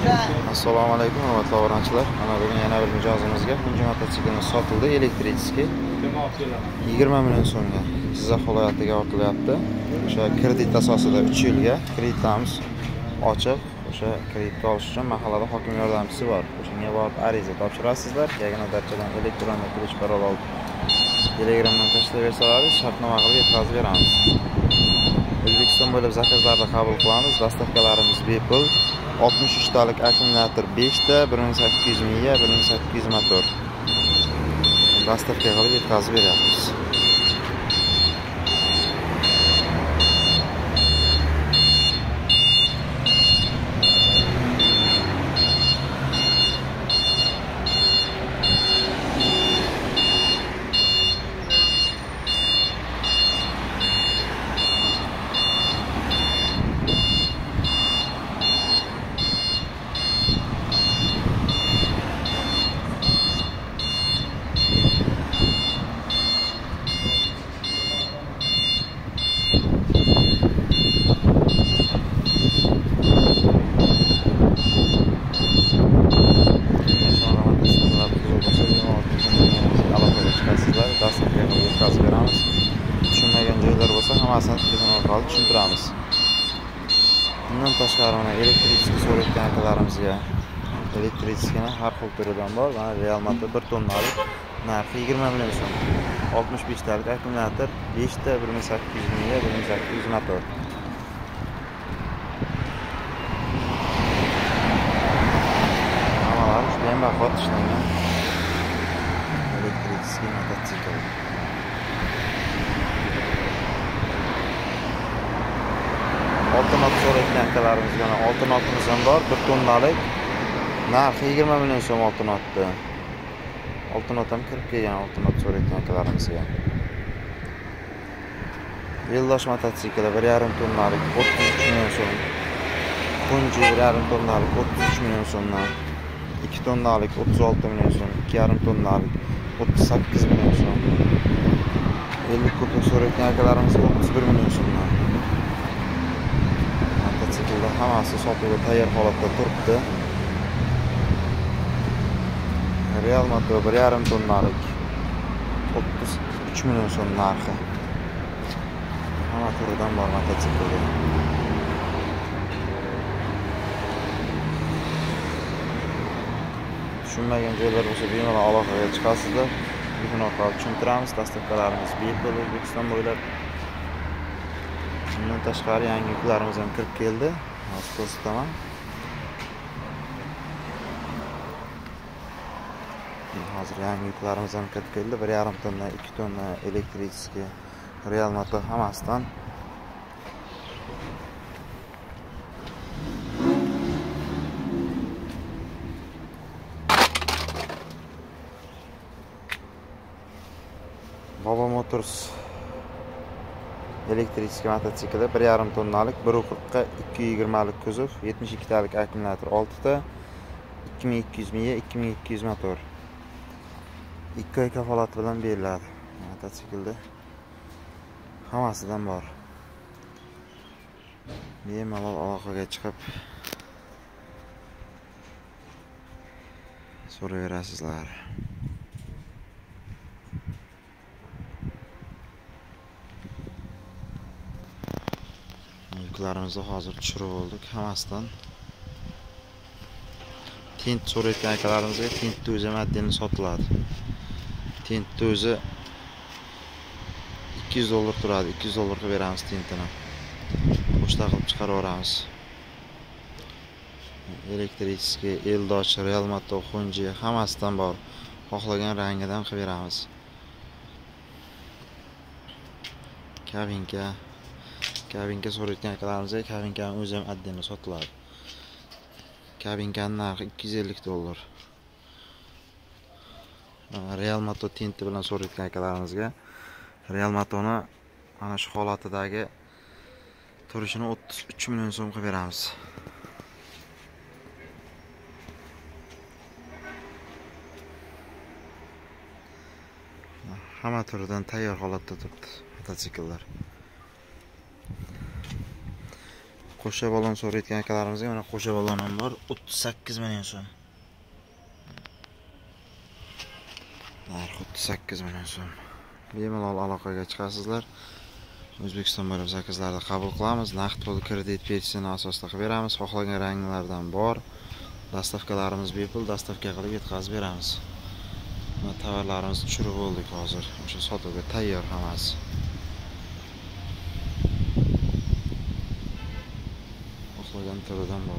assalomu alaykum hurmatli obunachilar mana bugun yana bir mijozimizga bunji mototsiklimiz sotildi elektrichеский yigirma million so'mga jizzax viloyatiga ortilyapti. O'sha kredit asosida uch yilga kreditlarimiz ochiq. O'sha kreditni olish uchun mahallada hokim yordamchisi bor. O'shanga borib ariza topshirasizlar. Yagona darchadan elektron ключ parol olib telegramdan tashlayversalar shartnoma qilib yetkazib beramiz. O'zbekiston bo'ylab zakazlarni qabul qilamiz. Dostavkalarimiz bepul. Oltmish uchtalik akkumulyator beshta bir ming sakkiz yuz miya bir ming sakkiz yuz motor. Dostavka qilib yetkazib beryapmiz aloqaga chiqasizlar dastavka qilib yetkazib beramiz tushunmagan joylar bo'lsa hammasini telefon orqali tushuntiramiz bundan tashqari mana elektrichka so'rayotgan akalarimizga elektrichkani har xil turidan bor. Mana real modda bir tonnalik narxi yigirma million so'm. Oltmish beshtalik akkumulyator beshta bir ming sakkiz yuz mingga bir ming sakkiz yuz motor hammalari judayam baquvvat ishlangan. Электрический mototsikl oltin ot mana oltin otimiz ham bor. Bir tonnalik. Narxi yigirma million so'm oltin otni oltin ot ham kirib kelgan oltin ot so'rayotgan akalarimizga yo'ldosh mototsikli bir yarim tonnalik o'ttiz uch million so'm. Kunji bir yarim tonnalik o'ttiz uch million so'mdan. Ikki tonnalik o'ttiz olti million so'm. Ikki yarim tonnalik o'ttiz sakkiz million so'm. Ellik kublik so'rayotgan akalarimizga o'ttiz bir million so'mdan. Sotildi hammasi sotuvga tayyor holatda turibdi. Real motor bir yarim tonnalik to'qqiz uch million so'm narxi. Hamma turidan bor mototsiklga tushunmagan joylar bo'lsa bemalol aloqaga chiqasizlar. Telefon orqali tushuntiramiz dastavkalarimiz bepul o'zbekiston bo'ylab. Undan tashqari yangi yuklarimiz ham kirib keldi. Hozir ko'rsataman hozir yangi yuklarimiz ham kirib keldi. Bir yarim tonna ikki tonna elektrichеский real motor hammasidan. Bobo motors elektrichеский mototsikli bir yarim tonnalik bir qirqqa ikki yigirmalik kuzov yetmish ikkitalik akkumulyator oltita ikki ming ikki yuz miya ikki ming ikki yuz motor. Ikki oy kafolati bilan beriladi mototsiklda. Hammasidan bor. Bemalol aloqaga chiqib so'rayverasizlar yuklarimizni hozir tushirib oldik. Hammasidan tint so'rayotgan akalarimizga tentni o'zi ham отдельно sotiladi. Tentni o'zi ikki yuz dollar turadi. Ikki yuz dollar beramiz tintini pochta qilib chiqarib yuboramiz. Elektrichеский eldosh real Mato, xunji hammasidan bor. Xohlagan rangidan qilib beramiz. Kabinka. Kabinka so'rayotgan akalarimizga kabinkani o'zi ham отдельно sotiladi kabinkani narxi ikki yuz ellik dollar. Real mato tinti bilan so'rayotgan akalarimizga real matoni mana shu holatidagi turishini o'ttiz uch million so'm qilib beramiz. Hamma turidan tayyor holatda turibdi mototsikllar. Qo'sha balon so'rayotgan akalarimizga mana qo'sha balon ham bor. 38 million so'm. Narxi 38 million so'm. Bemalol aloqaga chiqasizlar. O'zbekiston bo'ylab zakazlarni qabul qilamiz. Naqd pul kredit pensiya asosida qilib beramiz. Xohlagan ranglardan bor. Dastavkalarimiz bepul. Dastavka qilib yetkazib beramiz. Mana tovarlarimiz tushirib bo'ldik hozir. O'sha sotuvga tayyor hammasi. 这个担保